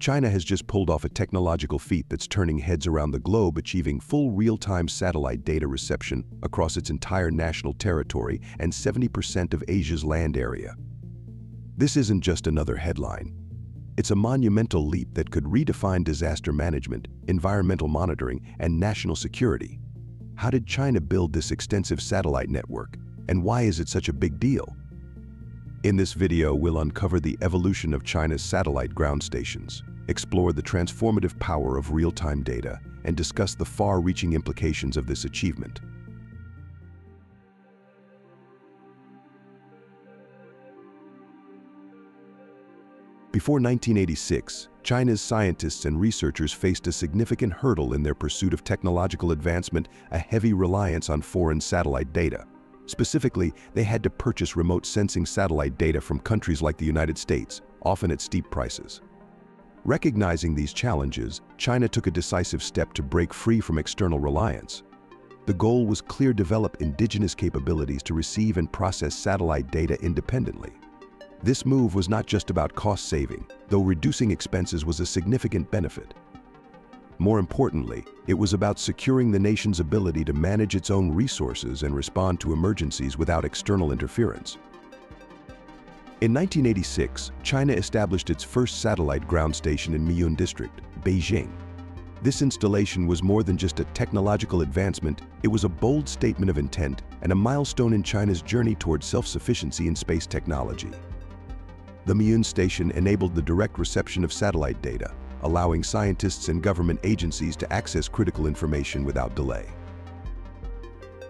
China has just pulled off a technological feat that's turning heads around the globe, achieving full real-time satellite data reception across its entire national territory and 70% of Asia's land area. This isn't just another headline. It's a monumental leap that could redefine disaster management, environmental monitoring, and national security. How did China build this extensive satellite network, and why is it such a big deal? In this video, we'll uncover the evolution of China's satellite ground stations, explore the transformative power of real-time data, and discuss the far-reaching implications of this achievement. Before 1986, China's scientists and researchers faced a significant hurdle in their pursuit of technological advancement, a heavy reliance on foreign satellite data. Specifically, they had to purchase remote sensing satellite data from countries like the United States, often at steep prices. Recognizing these challenges, China took a decisive step to break free from external reliance. The goal was clear develop indigenous capabilities to receive and process satellite data independently. This move was not just about cost saving, though reducing expenses was a significant benefit. More importantly, it was about securing the nation's ability to manage its own resources and respond to emergencies without external interference. In 1986, China established its first satellite ground station in Miyun District, Beijing. This installation was more than just a technological advancement, it was a bold statement of intent and a milestone in China's journey toward self-sufficiency in space technology. The Miyun station enabled the direct reception of satellite data, allowing scientists and government agencies to access critical information without delay.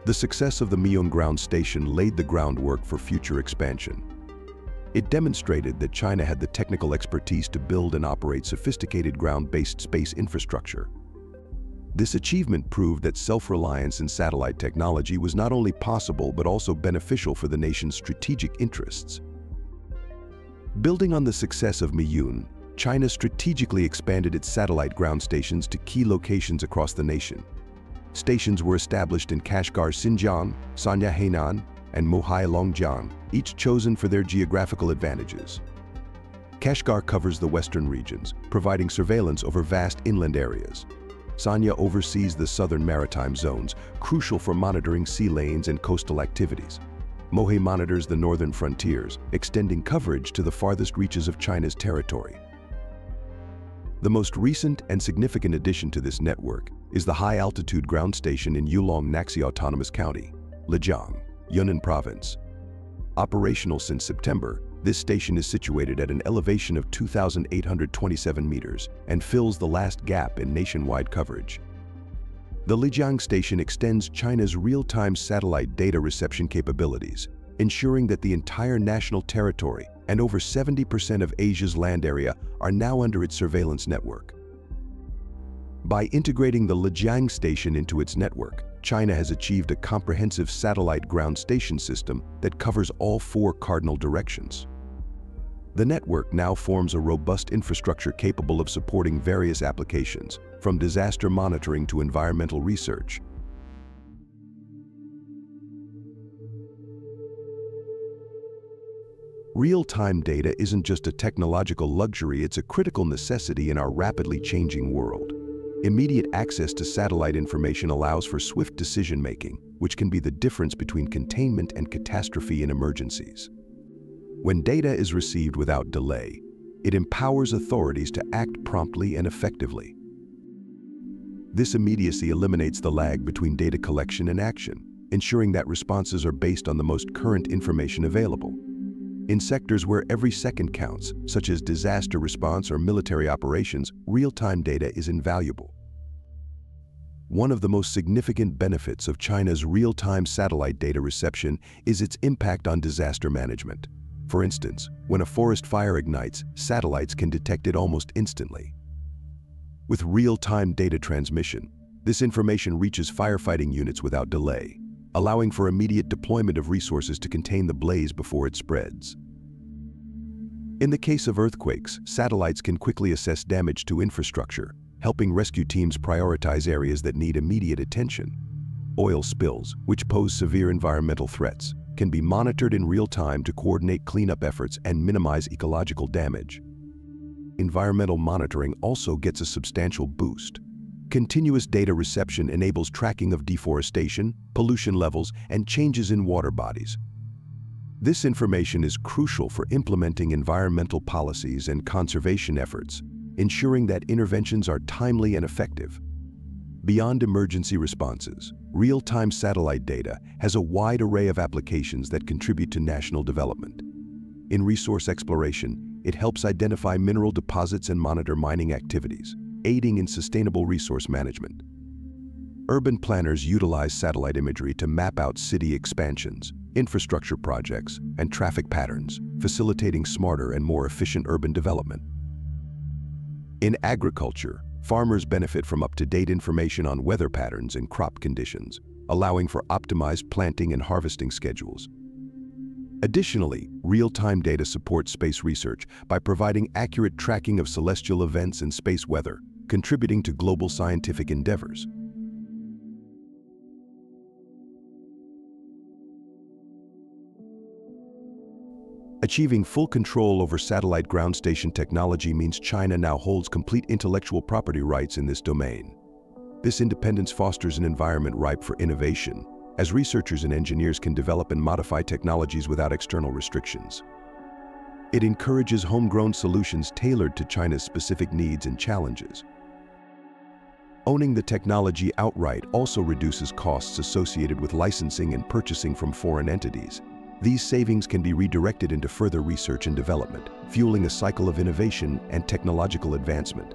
The success of the Miyun ground station laid the groundwork for future expansion. It demonstrated that China had the technical expertise to build and operate sophisticated ground-based space infrastructure. This achievement proved that self-reliance in satellite technology was not only possible but also beneficial for the nation's strategic interests. Building on the success of Miyun, China strategically expanded its satellite ground stations to key locations across the nation. Stations were established in Kashgar, Xinjiang, Sanya, Hainan, and Mohe Heilongjiang, each chosen for their geographical advantages. Kashgar covers the western regions, providing surveillance over vast inland areas. Sanya oversees the southern maritime zones, crucial for monitoring sea lanes and coastal activities. Mohai monitors the northern frontiers, extending coverage to the farthest reaches of China's territory. The most recent and significant addition to this network is the high-altitude ground station in Yulong Naxi Autonomous County, Lijiang. Yunnan Province. Operational since September, this station is situated at an elevation of 2,827 meters and fills the last gap in nationwide coverage. The Lijiang station extends China's real-time satellite data reception capabilities, ensuring that the entire national territory and over 70% of Asia's land area are now under its surveillance network. By integrating the Lijiang station into its network, China has achieved a comprehensive satellite ground station system that covers all four cardinal directions. The network now forms a robust infrastructure capable of supporting various applications, from disaster monitoring to environmental research. Real-time data isn't just a technological luxury, it's a critical necessity in our rapidly changing world. Immediate access to satellite information allows for swift decision-making, which can be the difference between containment and catastrophe in emergencies. When data is received without delay, it empowers authorities to act promptly and effectively. This immediacy eliminates the lag between data collection and action, ensuring that responses are based on the most current information available. In sectors where every second counts, such as disaster response or military operations, real-time data is invaluable. One of the most significant benefits of China's real-time satellite data reception is its impact on disaster management. For instance, when a forest fire ignites, satellites can detect it almost instantly. With real-time data transmission, this information reaches firefighting units without delay, allowing for immediate deployment of resources to contain the blaze before it spreads. In the case of earthquakes, satellites can quickly assess damage to infrastructure, helping rescue teams prioritize areas that need immediate attention. Oil spills, which pose severe environmental threats, can be monitored in real time to coordinate cleanup efforts and minimize ecological damage. environmental monitoring also gets a substantial boost. Continuous data reception enables tracking of deforestation, pollution levels, and changes in water bodies. This information is crucial for implementing environmental policies and conservation efforts, ensuring that interventions are timely and effective. Beyond emergency responses, real-time satellite data has a wide array of applications that contribute to national development. In resource exploration, it helps identify mineral deposits and monitor mining activities, aiding in sustainable resource management. Urban planners utilize satellite imagery to map out city expansions, infrastructure projects, and traffic patterns, facilitating smarter and more efficient urban development. In agriculture, farmers benefit from up-to-date information on weather patterns and crop conditions, allowing for optimized planting and harvesting schedules. Additionally, real-time data supports space research by providing accurate tracking of celestial events and space weather, contributing to global scientific endeavors. Achieving full control over satellite ground station technology means China now holds complete intellectual property rights in this domain. This independence fosters an environment ripe for innovation, as researchers and engineers can develop and modify technologies without external restrictions. It encourages homegrown solutions tailored to China's specific needs and challenges. Owning the technology outright also reduces costs associated with licensing and purchasing from foreign entities. These savings can be redirected into further research and development, fueling a cycle of innovation and technological advancement.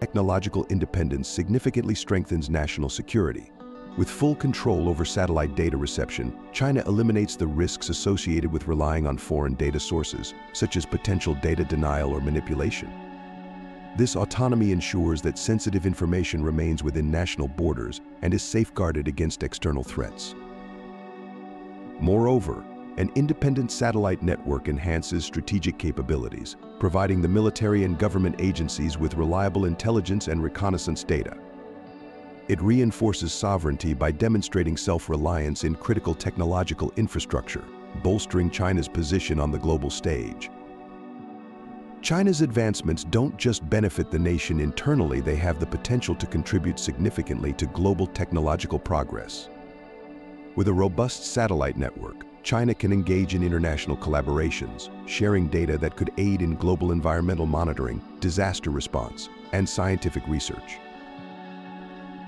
Technological independence significantly strengthens national security. With full control over satellite data reception, China eliminates the risks associated with relying on foreign data sources, such as potential data denial or manipulation. This autonomy ensures that sensitive information remains within national borders and is safeguarded against external threats. Moreover, an independent satellite network enhances strategic capabilities, providing the military and government agencies with reliable intelligence and reconnaissance data. It reinforces sovereignty by demonstrating self-reliance in critical technological infrastructure, bolstering China's position on the global stage. China's advancements don't just benefit the nation internally, they have the potential to contribute significantly to global technological progress. With a robust satellite network, China can engage in international collaborations, sharing data that could aid in global environmental monitoring, disaster response, and scientific research.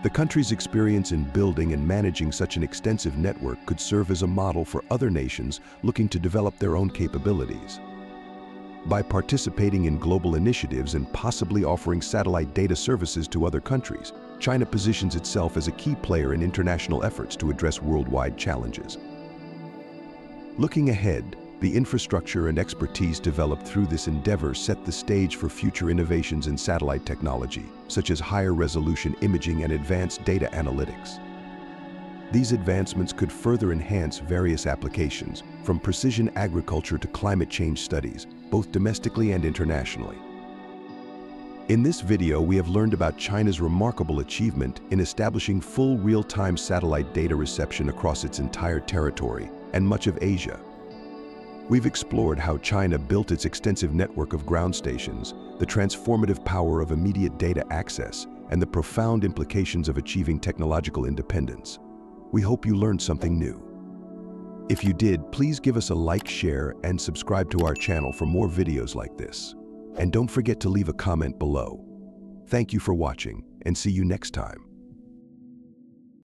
The country's experience in building and managing such an extensive network could serve as a model for other nations looking to develop their own capabilities. By participating in global initiatives and possibly offering satellite data services to other countries, China positions itself as a key player in international efforts to address worldwide challenges. Looking ahead, the infrastructure and expertise developed through this endeavor set the stage for future innovations in satellite technology, such as higher resolution imaging and advanced data analytics. These advancements could further enhance various applications, from precision agriculture to climate change studies, both domestically and internationally. In this video, we have learned about China's remarkable achievement in establishing full real-time satellite data reception across its entire territory and much of Asia. We've explored how China built its extensive network of ground stations, the transformative power of immediate data access, and the profound implications of achieving technological independence. We hope you learned something new. If you did, please give us a like, share, and subscribe to our channel for more videos like this. And don't forget to leave a comment below. Thank you for watching and see you next time.